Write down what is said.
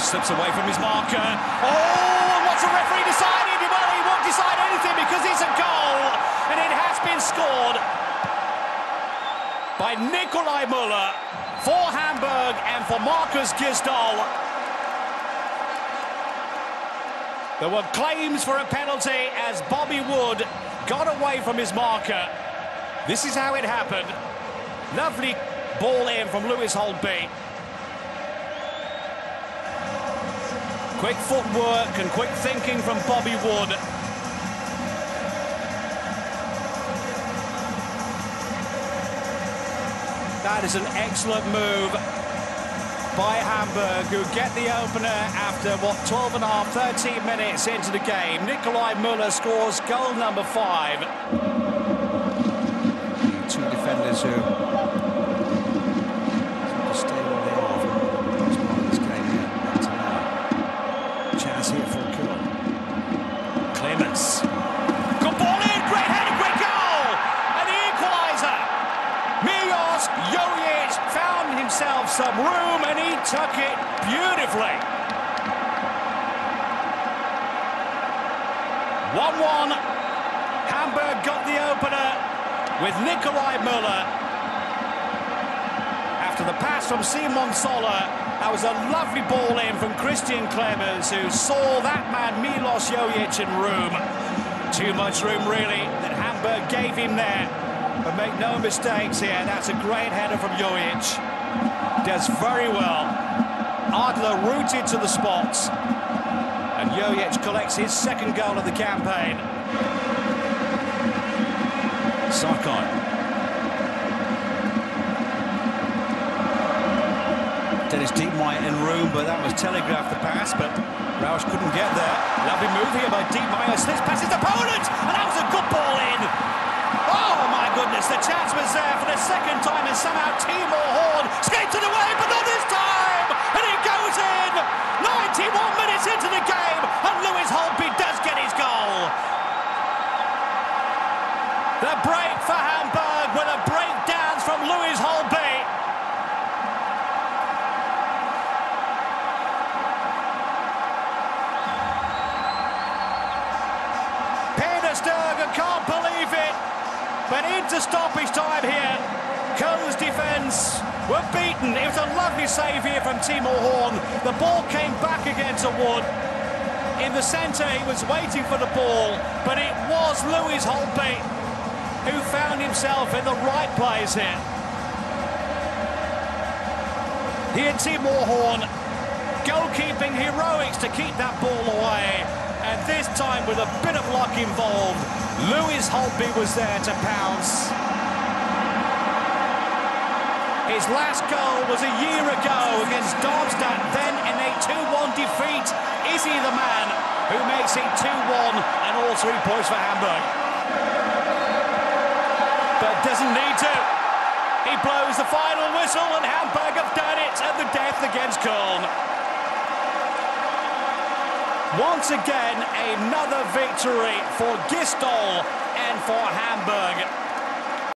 slips away from his marker. Oh, and what's the referee decided? Well, he won't decide anything because it's a goal, and it has been scored by Nicolai Müller for Hamburg and for Markus Gisdol. There were claims for a penalty as Bobby Wood got away from his marker. This is how it happened. Lovely ball in from Lewis Holtby. Quick footwork and quick thinking from Bobby Wood. That is an excellent move by Hamburg, who get the opener after, what, 12 and a half, 13 minutes into the game. Nicolai Müller scores goal number five. Two defenders who stay where they are for most part of this game here up to now. Chance here for Köln. Clemens. Good ball in, great header, great goal! And the equaliser. Milos Jojic found himself some room and he took it beautifully. 1-1. Hamburg got the opener with Nicolai Müller. After the pass from Simon Zoller, that was a lovely ball in from Christian Clemens, who saw that man Milos Jojic in room. Too much room, really, that Hamburg gave him there. But make no mistakes here, that's a great header from Jojic. Does very well. Adler rooted to the spot. And Jojic collects his second goal of the campaign. Sakai. Dennis Diekmeier in room, but that was telegraphed the pass, but Rausch couldn't get there. Lovely move here by Diekmeier, slips past his opponent, and that was a good ball in. Oh my goodness, the chance was there for the second time, and somehow Timo Horn skates it away, but not this time, and it goes in. 91 minutes into the game, and Lewis Holtby does get his goal. The break for Hamburg with a breakdance from Lewis Holtby. Peter Stöger uh, can't believe it, but into stoppage time here. Köln's defence were beaten. It was a lovely save here from Timo Horn. The ball came back again to Wood. In the centre, he was waiting for the ball, but it was Lewis Holtby who found himself in the right place here. Here, Timo Horn, goalkeeping heroics to keep that ball away. This time, with a bit of luck involved, Lewis Holtby was there to pounce. His last goal was a year ago against Darmstadt, then in a 2-1 defeat. Is he the man who makes it 2-1 and all three points for Hamburg? But doesn't need to. He blows the final whistle and Hamburg have done it at the death against Köln. Once again, another victory for Gisdol and for Hamburg.